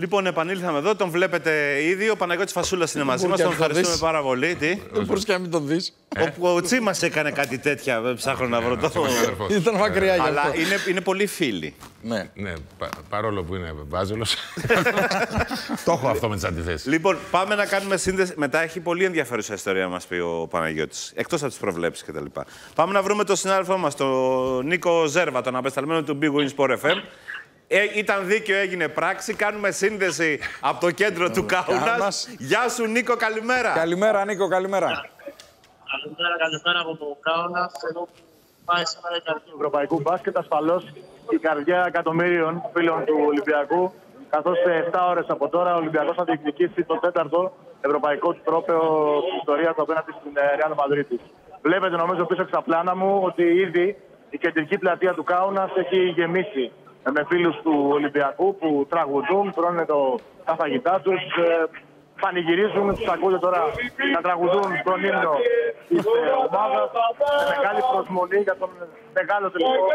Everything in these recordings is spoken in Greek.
Λοιπόν, επανήλθαμε εδώ. Τον βλέπετε ήδη. Ο Παναγιώτης Φασούλας είναι μαζί μας. Τον ευχαριστούμε πάρα πολύ. Τι; Δεν μπορείς και να μην τον δεις. Ο, ο Τσίμα έκανε κάτι τέτοια. Δεν ψάχνω να βρω το. Ήταν μακριά για Αλλά αυτό. είναι, είναι πολύ φίλοι. Ναι. Ναι, πα- παρόλο που είναι βάζελος. το έχω αυτό με τις αντιθέσεις. Λοιπόν, πάμε να κάνουμε σύνδεση. Μετά έχει πολύ ενδιαφέρουσα ιστορία να μας πει ο Παναγιώτης. Εκτός από τις προβλέψεις κτλ. Πάμε να βρούμε τον συνάδελφό μας, τον Νίκο Ζέρβα, τον απεσταλμένο του Big Win Sport FM. Ε, ήταν δίκαιο, έγινε πράξη. Κάνουμε σύνδεση από το κέντρο του Κάουνα. Κάουνας. Γεια σου, Νίκο, καλημέρα. Καλημέρα, Νίκο, καλημέρα. Καλημέρα, καλημέρα από το Κάουνα. Εδώ που πάει σήμερα η καρδιά του Ευρωπαϊκού μπάσκετ. Ασφαλώς η καρδιά εκατομμύριων φίλων του Ολυμπιακού. Καθώς σε 7 ώρες από τώρα ο Ολυμπιακός θα διεκδικήσει το τέταρτο ευρωπαϊκό του τρόπαιο της ιστορίας του απέναντι στην ε, Real Madrid. Βλέπετε νομίζω πίσω από τα πλάνα μου ότι ήδη η κεντρική πλατεία του Κάουνα έχει γεμίσει ε, με φίλους του Ολυμπιακού που τραγουδούν, τρώνε το, τα φαγητά τους, πανηγυρίζουν, τους ακούτε τώρα να τραγουδούν τον ύμνο της ομάδας με μεγάλη προσμονή για τον μεγάλο τελικό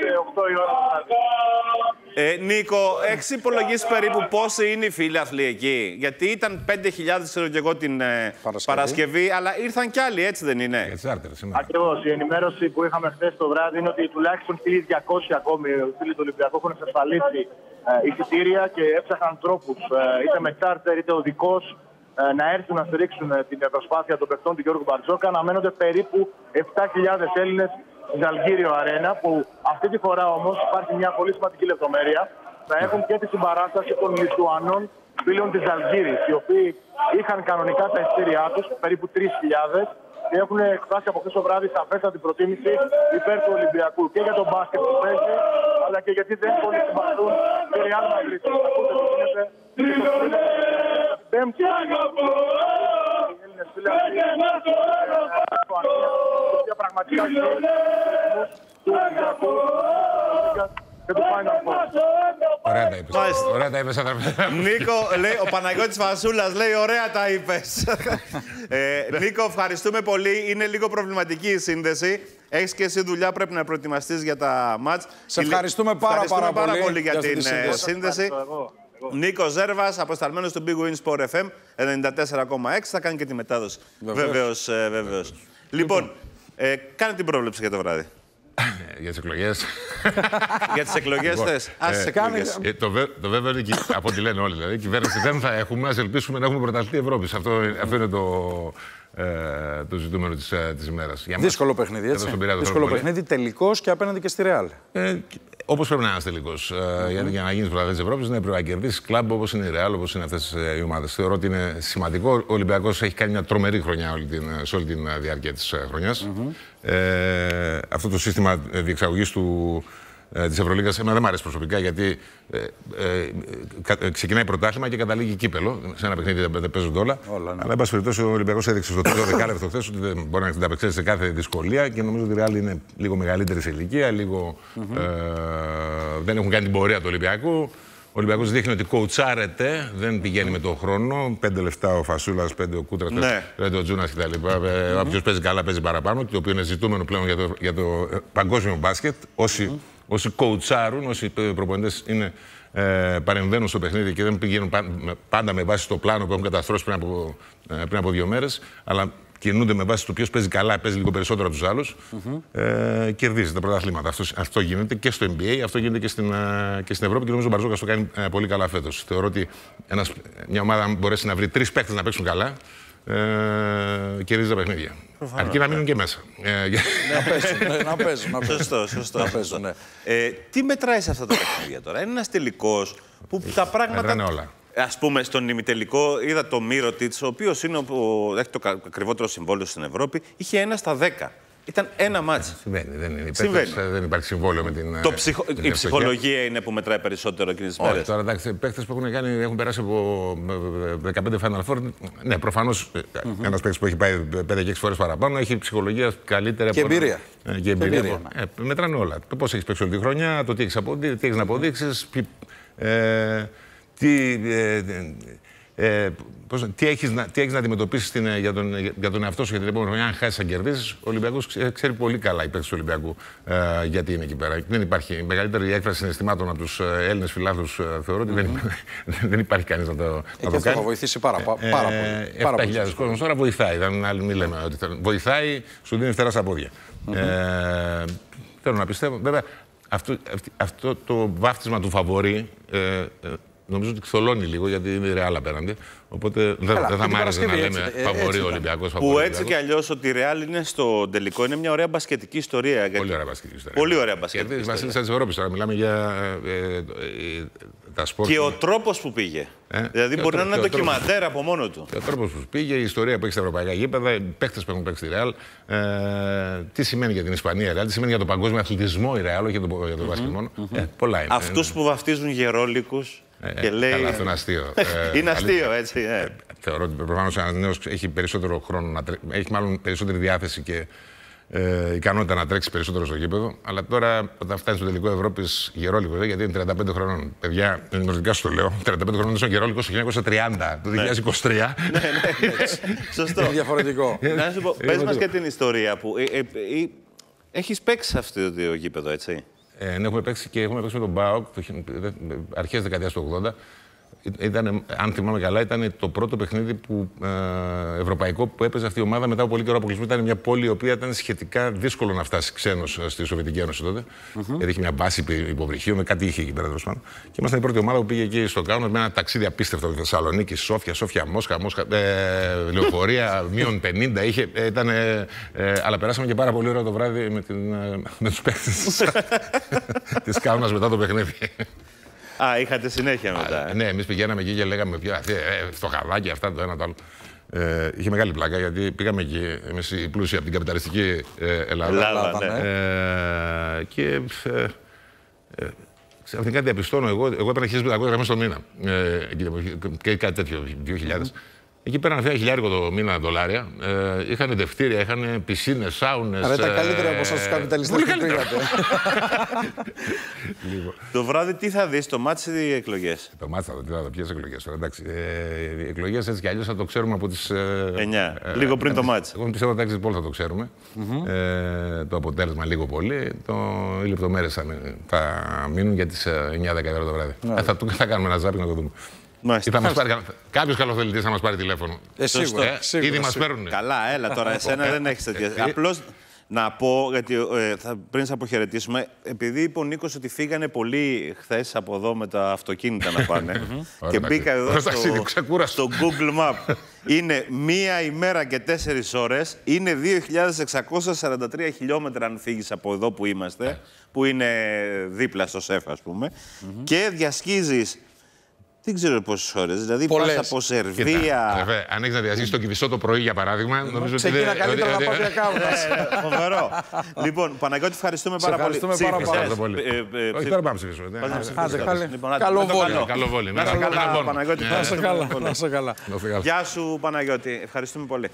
σε 8 η ώρα το βράδυ. Ε, Νίκο, έχεις υπολογίσει περίπου πόσοι είναι οι φίλαθλοι εκεί; Γιατί ήταν 5.000, ξέρω και εγώ, την ε, Παρασκευή. Παρασκευή, αλλά ήρθαν κι άλλοι, έτσι δεν είναι; Για τι άρτερε σήμερα. Ακριβώς. Η ενημέρωση που είχαμε χθες το βράδυ είναι ότι τουλάχιστον 1.200 ακόμη φίλοι του Ολυμπιακού έχουν εξασφαλίσει ε, εισιτήρια και έψαχναν τρόπους είτε με τσάρτερ είτε οδικός να έρθουν να στηρίξουν ε, την προσπάθεια των παιχτών του Γιώργου Μπαρτζόκα. Αναμένονται περίπου 7.000 Έλληνες στην Αλγύριο Αρένα, που αυτή τη φορά όμως υπάρχει μια πολύ σημαντική λεπτομέρεια. Θα έχουν και τη συμπαράσταση των Λιθουανών φίλων της Αλγύρη, οι οποίοι είχαν κανονικά τα εισιτήριά τους, περίπου 3.000, και έχουν εκφράσει από χθες το βράδυ σαφέστατη προτίμηση υπέρ του Ολυμπιακού και για τον μπάσκετ που παίζει, αλλά και γιατί δεν πολύ συμπαθούν τη Real Madrid. Ακούτε τι γίνεται. Πέμπτη. Οι Έλληνες φίλοι πραγματικά έχει του Ολυμπιακού και του Final Four. Ωραία τα είπες. Μάλιστα. Ωραία τα είπες, αδερφέ. Νίκο, λέει, ο Παναγιώτης Φασούλας λέει, ωραία τα είπες. ε, Νίκο, ευχαριστούμε πολύ. Είναι λίγο προβληματική η σύνδεση. Έχεις και εσύ δουλειά, πρέπει να προετοιμαστείς για τα μάτς. Σε Η- ευχαριστούμε πάρα, ευχαριστούμε πάρα πολύ πολύ για, για αυτή την τη ε, σύνδεση. σύνδεση. Ευχαριστώ εγώ. Εγώ. Νίκο Ζέρβας, αποσταλμένος του Big Win Sport FM 94,6. Θα κάνει και τη μετάδοση. Βεβαίως. Βεβαίως, ε, βεβαίως. Λοιπόν, ε, κάνε την πρόβλεψη για το βράδυ. Για τις εκλογές. για τις εκλογές Λοιπόν, θες. Ας τις ε, εκλογές. Ε, το, βέ- το βέβαιο είναι και από ό,τι λένε όλοι. Δηλαδή, η κυβέρνηση δεν θα έχουμε. Α ελπίσουμε να έχουμε πρωταθλητή Ευρώπης. Αυτό, αυτό είναι το, ε, το ζητούμενο της της ημέρας. Δύσκολο παιχνίδι, έτσι. Δύσκολο παιχνίδι, τελικός και απέναντι και στη Ρεάλ. Ε, Όπως πρέπει να είναι ένας τελικός. Ε, γιατί για να γίνεις πρωταθλητής της Ευρώπης, ναι, πρέπει να κερδίσεις κλαμπ όπως είναι η Ρεάλ, όπως είναι αυτές οι ομάδες. Θεωρώ ότι είναι σημαντικό. Ο Ολυμπιακός έχει κάνει μια τρομερή χρονιά όλη την, σε όλη την ε, διάρκεια της χρονιάς. Ε, αυτό το σύστημα διεξαγωγής του. Ε, της Ευρωλίγα, εμένα δεν μου αρέσει προσωπικά γιατί ε, ε, κα- ε, ξεκινάει πρωτάθλημα και καταλήγει κύπελο. Σε ένα παιχνίδι δεν, δεν παίζονται όλα. Όλα, ναι. Αλλά, εν πάση περιπτώσει, ο Ολυμπιακός έδειξε στο τρίτο δεκάλεπτο χθες ότι δεν μπορεί να ανταπεξέλθει σε κάθε δυσκολία και νομίζω ότι η Ρεάλ είναι λίγο μεγαλύτερη σε ηλικία, λίγο, ε, δεν έχουν κάνει την πορεία του Ολυμπιακού. Ο Ολυμπιακός δείχνει ότι κοουτσάρεται, δεν πηγαίνει με τον χρόνο. Πέντε λεφτά ο Φασούλας, πέντε ο Κούτρας, Ναι. πέντε ο Τζούνας κτλ. Ε, Όποιος παίζει καλά παίζει παραπάνω, το οποίο είναι ζητούμενο πλέον για το, για το ε, παγκόσμιο μπάσκετ. Όσοι, όσοι κοουτσάρουν, όσοι προπονητές είναι ε, παρεμβαίνουν στο παιχνίδι και δεν πηγαίνουν πα- με- πάντα με βάση το πλάνο που έχουν καταστρώσει πριν από, ε, πριν από δύο μέρες, αλλά κινούνται με βάση το ποιος παίζει καλά, παίζει λίγο περισσότερο από τους άλλους, ε, κερδίζει τα πρωταθλήματα. Αυτό, αυτό γίνεται και στο NBA, αυτό γίνεται και στην, ε, και στην Ευρώπη και νομίζω ο Μπαρζόκα το κάνει ε, πολύ καλά φέτος. Θεωρώ ότι ένας, μια ομάδα, αν μπορέσει να βρει τρεις παίκτες να παίξουν καλά, ε, κερδίζει τα παιχνίδια. Αρκεί να μείνουν και μέσα. Ε, για- να παίζουν, ναι, να παίζουν. Να παίζουν. Σωστό, σωστό. Να σωστό. παίζουν, ναι. Ε, τι μετράει σε αυτά τα παιχνίδια τώρα; Είναι ένας τελικός που τα πράγματα. Μετράνε όλα. Α πούμε, στον ημιτελικό είδα το Μύρο ο οποίος είναι ο, ο- έχει το κα- ακριβότερο συμβόλαιο στην Ευρώπη, είχε ένα στα 10. Ήταν ένα μάτς. Συμβαίνει, δεν είναι. Οι Συμβαίνει. παίκτες, ε, δεν υπάρχει συμβόλαιο με την. Το ε, ψυχο... την Η ευστοχία. ψυχολογία είναι που μετράει περισσότερο εκείνες τις Όχι, μέρες. τώρα εντάξει, παίχτε που έχουν, κάνει, έχουν περάσει από ε, 15 Final Four. Ναι, προφανώς ένας παίχτη που έχει πάει 5 και 6 φορές παραπάνω έχει ψυχολογία καλύτερη Και από. εμπειρία. Ε, και εμπειρία. εμπειρία, από- ε, μετράνε όλα. Το πώς έχεις παίξει όλη τη χρονιά, το τι έχεις αποδεί, τι έχεις να αποδείξεις. Ε, τι, ε, Ε, πώς, τι έχεις να, τι έχεις να αντιμετωπίσεις για, τον, για τον εαυτό σου για την επόμενη χρονιά. Αν χάσεις, αν κερδίσεις, ο Ολυμπιακός ξέρει πολύ καλά η παίκτη του Ολυμπιακού ε, γιατί είναι εκεί πέρα. Δεν υπάρχει μεγαλύτερη έκφραση συναισθημάτων από τους ε, Έλληνες φιλάθλους. Ε, θεωρώ ότι δεν, δεν υπάρχει κανείς να το, να το κάνει. θα βοηθήσει πάρα, ε, πάρα πολύ. 7.000 κόσμος τώρα βοηθάει. Δεν, άλλοι μην λέμε ότι βοηθάει, σου δίνει φτερά στα πόδια. Mm-hmm. Ε, θέλω να πιστεύω. Βέβαια, αυτό, αυτό το βάφτισμα του φαβορή ε, νομίζω ότι θολώνει λίγο γιατί είναι ρεάλ απέναντι. Οπότε δεν, θα μ' άρεσε να λέμε ε, φαβορή Ολυμπιακός. Που έτσι κι αλλιώς ότι η ρεάλ είναι στο τελικό είναι μια ωραία μπασκετική ιστορία. Πολύ ωραία μπασκετική ιστορία. Πολύ ωραία μπασκετική. Γιατί βασίλισσα τη Ευρώπη τώρα μιλάμε για ε, ε, τα σπορ. Και ο τρόπος που πήγε. Ε, δηλαδή μπορεί να είναι ένα ντοκιμαντέρ από μόνο του. Και ο τρόπος που πήγε, η ιστορία που έχει στα ευρωπαϊκά γήπεδα, οι παίχτε που έχουν παίξει τη Ρεάλ. Ε, τι σημαίνει για την Ισπανία η Ρεάλ, τι σημαίνει για τον παγκόσμιο αθλητισμό η Ρεάλ, όχι για τον, για τον mm-hmm, μόνο. Mm-hmm. Ε, πολλά είναι. Αυτούς που βαφτίζουν γερόλικους ε, και λέει... Καλά, αυτό είναι αστείο. ε, είναι αστείο, έτσι. Ε. ε θεωρώ ότι προφανώς ένας νέος έχει περισσότερο χρόνο να τρέξει. Έχει μάλλον περισσότερη διάθεση και ε, ικανότητα να τρέξει περισσότερο στο γήπεδο. Αλλά τώρα, όταν φτάνει στο τελικό Ευρώπης γερόλικο, γιατί είναι 35 χρόνων. Παιδιά, ενημερωτικά σου το λέω. 35 χρόνων είναι γερόλικος το 1930, το 2023. ναι, ναι, ναι. Σωστό. Είναι διαφορετικό. να σου πω, πες μας και την ιστορία που. Ε, ε, ε, έχεις παίξει σε αυτό το γήπεδο, έτσι; Ε, ναι, έχουμε παίξει και έχουμε παίξει με τον Μπάουκ αρχές δεκαετίας του 80 ήταν, αν θυμάμαι καλά, ήταν το πρώτο παιχνίδι που, ε, ευρωπαϊκό που έπαιζε αυτή η ομάδα μετά από πολύ καιρό αποκλεισμό. Ήταν μια πόλη η οποία ήταν σχετικά δύσκολο να φτάσει ξένος ε, στη Σοβιετική Ένωση τότε. Mm-hmm. Γιατί είχε μια μπάση υποβρυχίου, με κάτι είχε εκεί πέρα τέλος πάντων. Και ήμασταν η πρώτη ομάδα που πήγε εκεί στο Κάουνο με ένα ταξίδι απίστευτο από τη Θεσσαλονίκη, Σόφια, Σόφια, Μόσχα, Μόσχα ε, λεωφορεία, μείον 50. Είχε, ε, ήταν, ε, αλλά περάσαμε και πάρα πολύ ωραίο το βράδυ με, την, με τους παίχτε της Κάουνας μετά το παιχνίδι. Α, είχατε συνέχεια μετά. Ε. ναι, εμείς πηγαίναμε εκεί και λέγαμε πια ε, φτωχαδάκια αυτά το ένα το άλλο. Ε, είχε μεγάλη πλάκα γιατί πήγαμε εκεί εμείς οι πλούσιοι από την καπιταλιστική ε, Ελλάδα. Ελλάδα ναι. ε, και ε, ε, ξαφνικά διαπιστώνω εγώ, εγώ έπαιρνα 1500 γραμμές το μήνα. Ε, και κάτι τέτοιο, 2000. Εκεί πέραν ένα χιλιάρικο το μήνα δολάρια. Ε, είχαν δευτήρια, είχαν πισίνες, σάουνες. Αλλά ήταν καλύτερα από εσά του καπιταλιστές που πήγατε. το βράδυ τι θα δεις, το μάτι ή οι εκλογές; Το μάτι θα δει, θα δει. Ποιες εκλογές. Εντάξει, ε, οι εκλογές έτσι κι αλλιώς θα το ξέρουμε από τις. Ε, 9. λίγο πριν το μάτι. Εγώ πιστεύω ότι τα θα το ξέρουμε. ε, το αποτέλεσμα λίγο πολύ. Το, οι λεπτομέρειες θα, θα μείνουν για τις 9-10 το βράδυ. Ναι. θα, θα κάνουμε ένα ζάπι να το δούμε. Κάποιος καλοθελητή θα μας πάρει τηλέφωνο. Ε, σίγουρα. Ε, σίγουρα ήδη μας παίρνουν. Καλά, έλα τώρα. Εσένα δεν έχεις τέτοια. Ε, Απλώς να πω, γιατί ε, θα, πριν σε αποχαιρετήσουμε, επειδή είπε ο Νίκος ότι φύγανε πολλοί χθες από εδώ με τα αυτοκίνητα να πάνε. και μπήκα εδώ στο, στο Google Map. είναι μία ημέρα και τέσσερις ώρες. Είναι 2.643 χιλιόμετρα αν φύγεις από εδώ που είμαστε, που είναι δίπλα στο ΣΕΦ, ας πούμε. Και διασχίζει δεν ξέρω πόσε ώρε. Δηλαδή πα από Σερβία. Βέβαια, αν έχει να διαζήσει το Κυβισό το πρωί, για παράδειγμα, νομίζω ότι. Ξεκίνα καλύτερα να πάει κάουνα. Φοβερό. Λοιπόν, Παναγιώτη, ευχαριστούμε πάρα πολύ. Ευχαριστούμε πάρα πολύ. Ε, ε, Όχι, τώρα πάμε ψηφίσουμε. Λοιπόν, καλό βόλιο. Καλό βόλιο. Να σε καλά, Παναγιώτη. Να σε καλά. Γεια σου, Παναγιώτη. Ευχαριστούμε πολύ.